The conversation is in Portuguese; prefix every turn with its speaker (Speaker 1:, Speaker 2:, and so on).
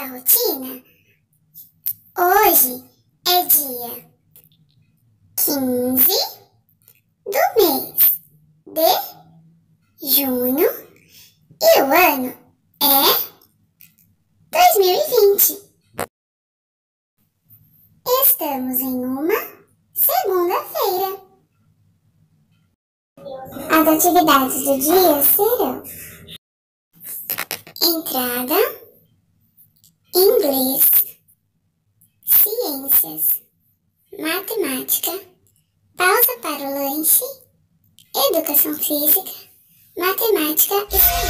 Speaker 1: nossa rotina, hoje é dia 15 do mês de junho e o ano é 2020. Estamos em uma segunda-feira. As atividades do dia serão entrada inglês, ciências, matemática, pausa para o lanche, educação física, matemática e saúde.